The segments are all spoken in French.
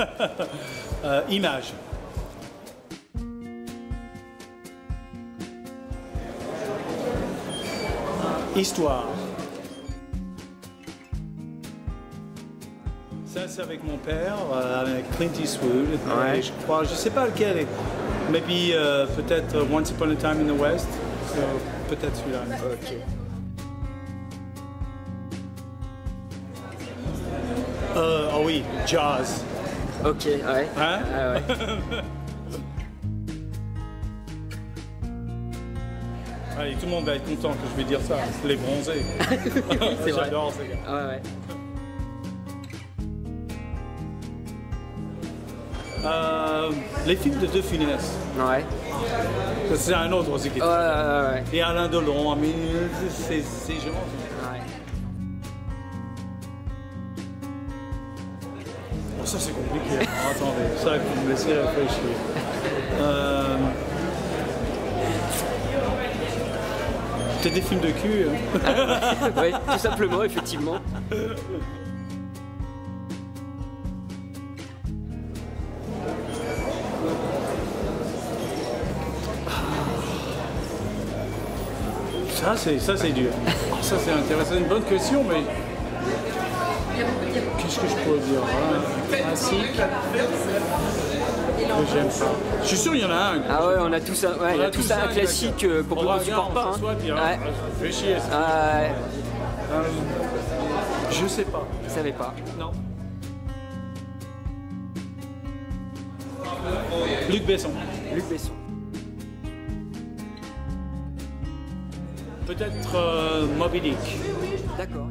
Euh, image. Histoire. Ça, c'est avec mon père, euh, avec Clint Eastwood. Ouais. Et je crois, je sais pas lequel. est- Maybe euh, peut-être Once Upon a Time in the West. So, peut-être celui-là. Ok. Euh, oh oui, Jazz. Ok, ouais. Hein Ah ouais. Allez, tout le monde va être content que je vais dire ça. Les bronzés. J'adore ces gars. Ah ouais, ouais. Euh, les films de De Funès. Ouais. C'est un autre aussi qui est Ouais, ouais, ouais. Et Alain Delon, mais c'est ces ça c'est compliqué. Ah, attendez, ça il faut me laisser réfléchir. Euh... Peut-être des films de cul. hein. Ouais, tout simplement, effectivement. Ça c'est ça c'est dur. Ça c'est intéressant, une bonne question, mais qu'est-ce que je pourrais dire hein? Un Classique que j'aime pas. Je suis sûr il y en a un. Ah ouais, on a tous un, ouais, On a tous un un, classique euh, qu'on supporte regarder, pas. hein. hein, chier, ça. Ah ouais, Euh, je sais pas. je savais pas. Non. Luc Besson. Luc Besson. Peut-être euh, Moby Dick. D'accord.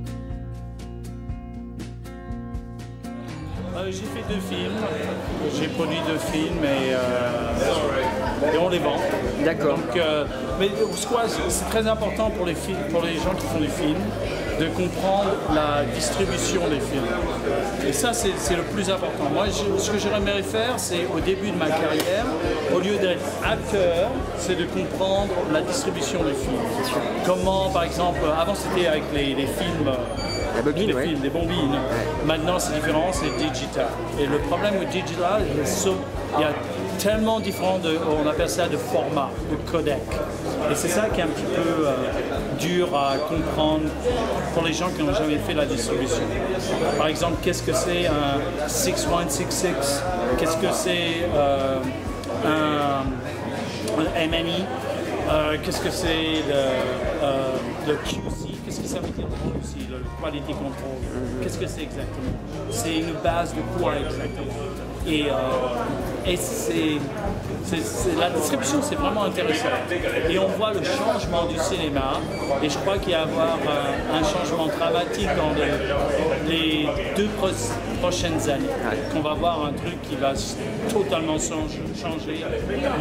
Euh, j'ai fait deux films. J'ai produit deux films et, euh, et on les vend. D'accord. Euh, mais c'est très important pour les, films, pour les gens qui font des films de comprendre la distribution des films. Et ça, c'est c'est le plus important. Moi, je- ce que j'aimerais faire, c'est au début de ma carrière, au lieu d'être acteur, c'est de comprendre la distribution des films. Comment, par exemple, avant c'était avec les, les films. La bobine, les ouais. films, des bombines. Maintenant, c'est différent, c'est digital. Et le problème avec digital, il y a tellement différent de, on appelle ça de format, de codec. Et c'est ça qui est un petit peu euh, dur à comprendre pour les gens qui n'ont jamais fait la distribution. Par exemple, qu'est-ce que c'est un 6166 Qu'est-ce que c'est euh, un, un MNI euh, Qu'est-ce que c'est le, le QC Qu'est-ce que ça veut dire QC, le Quality Control? Qu'est-ce que c'est exactement? C'est une base de quoi exactement? Et, euh, et c'est, la distribution, c'est vraiment intéressant. Et on voit le changement du cinéma. Et je crois qu'il y avoir euh, un changement dramatique dans les deux pro- prochaines années. Qu'on va voir un truc qui va totalement change- changer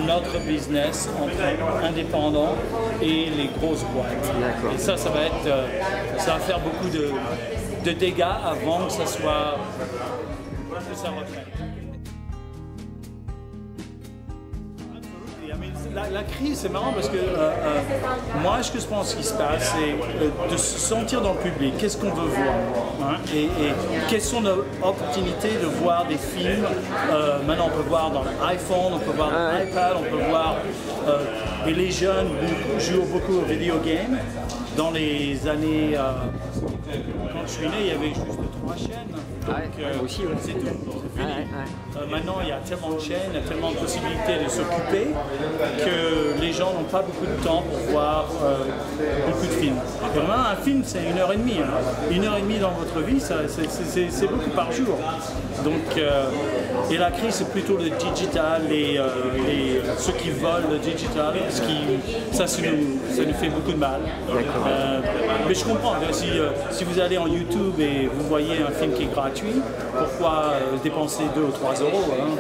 notre business entre indépendants et les grosses boîtes. Et ça, ça va être, euh, ça va faire beaucoup de, de dégâts avant que ça soit, que ça reprenne. La, la crise, c'est marrant parce que euh, euh, moi, ce que je pense qui se passe, c'est euh, de se sentir dans le public. Qu'est-ce qu'on veut voir hein, et, et quelles sont nos opportunités de voir des films Euh, Maintenant, on peut voir dans l'iPhone, on peut voir dans Ah l'iPad, on peut voir. et les jeunes jouent beaucoup aux video games. Dans les années. euh, quand je suis né, il y avait juste trois chaînes. Donc, Ouais, moi aussi, ouais. c'est tout. Fini. Ouais. Euh, maintenant, il y a tellement de chaînes, il y a tellement de possibilités de s'occuper que les gens n'ont pas beaucoup de temps pour voir euh, beaucoup de films. Et vraiment, un film, c'est une heure et demie. hein. Une heure et demie dans votre vie, c'est- beaucoup par jour. Donc, euh, et la crise, c'est plutôt le digital et, euh, et ceux qui volent le digital. Ce qui, ça, ça nous, ça nous fait beaucoup de mal. Euh, mais je comprends. Si, euh, si vous allez en YouTube et vous voyez un film qui est gratuit, pourquoi euh, dépenser 2 ou 3 euros hein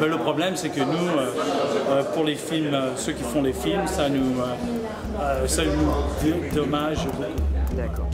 Mais Le problème, c'est que nous, pour les films, ceux qui font les films, ça nous, ça nous dommage. D'accord.